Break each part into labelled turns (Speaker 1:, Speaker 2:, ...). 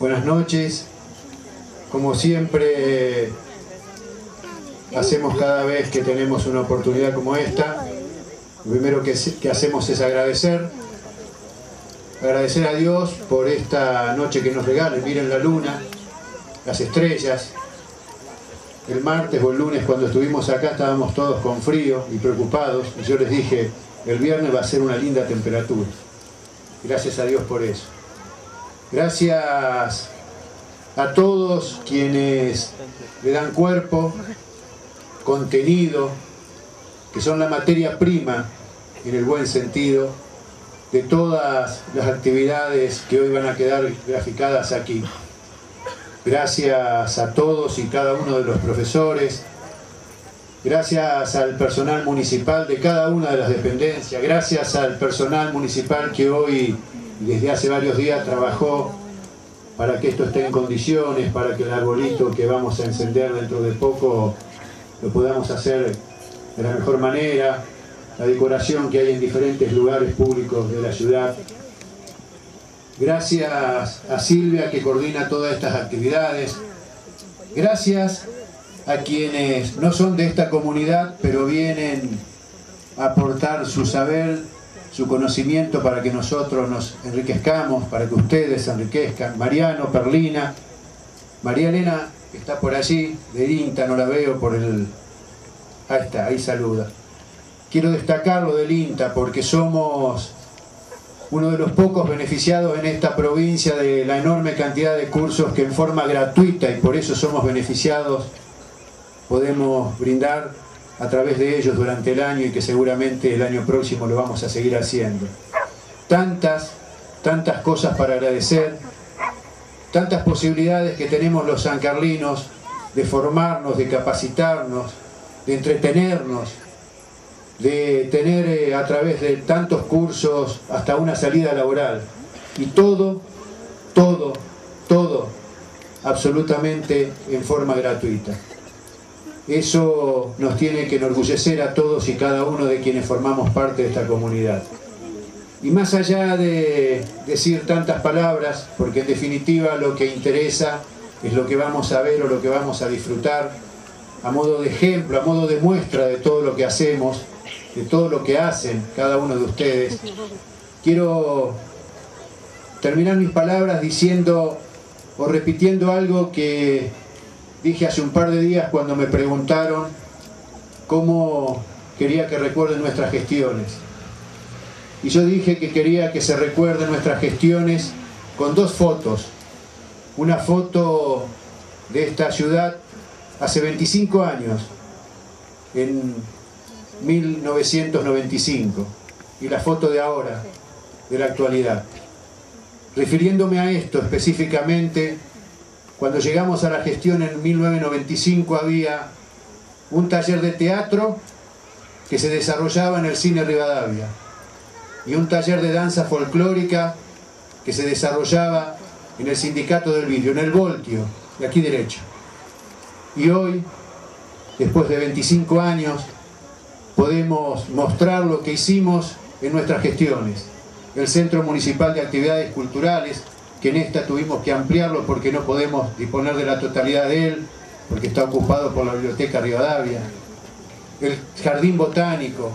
Speaker 1: Buenas noches. Como siempre hacemos cada vez que tenemos una oportunidad como esta, lo primero que, hacemos es agradecer. Agradecer a Dios por esta noche que nos regala. Miren la luna, las estrellas. El martes o el lunes cuando estuvimos acá estábamos todos con frío y preocupados. Y yo les dije, el viernes va a ser una linda temperatura. Gracias a Dios por eso. Gracias a todos quienes le dan cuerpo, contenido, que son la materia prima, en el buen sentido, de todas las actividades que hoy van a quedar graficadas aquí. Gracias a todos y cada uno de los profesores, gracias al personal municipal de cada una de las dependencias, gracias al personal municipal que hoy, desde hace varios días, trabajó para que esto esté en condiciones, para que el arbolito que vamos a encender dentro de poco lo podamos hacer de la mejor manera, la decoración que hay en diferentes lugares públicos de la ciudad. Gracias a Silvia que coordina todas estas actividades. Gracias a quienes no son de esta comunidad, pero vienen a aportar su saber, su conocimiento para que nosotros nos enriquezcamos, para que ustedes se enriquezcan. Mariano, Perlina, María Elena está por allí, de INTA, no la veo por el... Ahí está, ahí saluda. Quiero destacarlo del INTA porque somos uno de los pocos beneficiados en esta provincia de la enorme cantidad de cursos que en forma gratuita y por eso somos beneficiados podemos brindar a través de ellos durante el año y que seguramente el año próximo lo vamos a seguir haciendo. Tantas, tantas cosas para agradecer, tantas posibilidades que tenemos los sancarlinos de formarnos, de capacitarnos, de entretenernos, de tener eh, a través de tantos cursos hasta una salida laboral. Y todo, todo, todo, absolutamente en forma gratuita. Eso nos tiene que enorgullecer a todos y cada uno de quienes formamos parte de esta comunidad. Y más allá de decir tantas palabras, porque en definitiva lo que interesa es lo que vamos a ver o lo que vamos a disfrutar, a modo de ejemplo, a modo de muestra de todo lo que hacemos, de todo lo que hacen cada uno de ustedes, quiero terminar mis palabras diciendo o repitiendo algo que dije hace un par de días cuando me preguntaron cómo quería que recuerden nuestras gestiones. Y yo dije que quería que se recuerden nuestras gestiones con dos fotos. Una foto de esta ciudad hace 25 años, en 1995, y la foto de ahora, de la actualidad. Refiriéndome a esto específicamente, cuando llegamos a la gestión en 1995 había un taller de teatro que se desarrollaba en el Cine Rivadavia y un taller de danza folclórica que se desarrollaba en el Sindicato del Vidrio, en el Voltio, de aquí derecho. Y hoy, después de 25 años, podemos mostrar lo que hicimos en nuestras gestiones. El Centro Municipal de Actividades Culturales, que en esta tuvimos que ampliarlo porque no podemos disponer de la totalidad de él, porque está ocupado por la Biblioteca Rivadavia, el Jardín Botánico,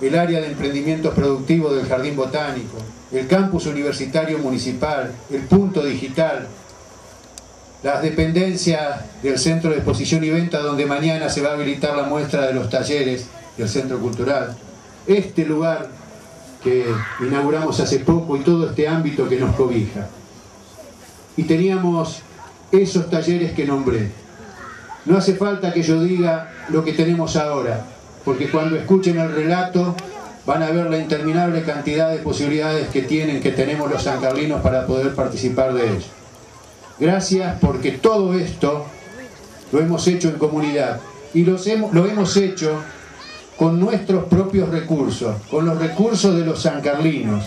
Speaker 1: el área de emprendimientos productivos del Jardín Botánico, el campus universitario municipal, el punto digital, las dependencias del Centro de Exposición y Venta, donde mañana se va a habilitar la muestra de los talleres del Centro Cultural. Este lugar que inauguramos hace poco y todo este ámbito que nos cobija y teníamos esos talleres que nombré. No hace falta que yo diga lo que tenemos ahora, porque cuando escuchen el relato van a ver la interminable cantidad de posibilidades que tienen, que tenemos los sancarlinos para poder participar de ello. Gracias porque todo esto lo hemos hecho en comunidad y lo hemos hecho con nuestros propios recursos, con los recursos de los sancarlinos,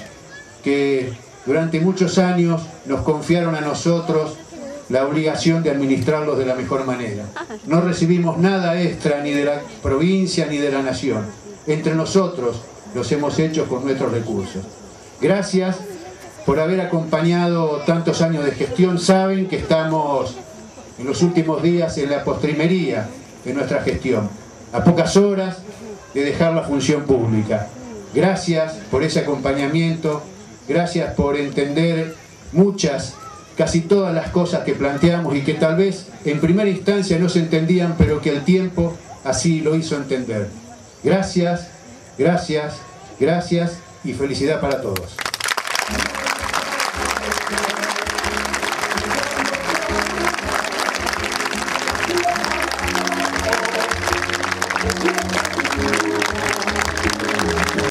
Speaker 1: que durante muchos años nos confiaron a nosotros la obligación de administrarlos de la mejor manera. No recibimos nada extra ni de la provincia ni de la nación. Entre nosotros los hemos hecho con nuestros recursos. Gracias por haber acompañado tantos años de gestión, saben que estamos en los últimos días en la postrimería de nuestra gestión, a pocas horas de dejar la función pública. Gracias por ese acompañamiento, gracias por entender muchas, casi todas las cosas que planteamos y que tal vez en primera instancia no se entendían, pero que el tiempo así lo hizo entender. Gracias, gracias, gracias y felicidad para todos.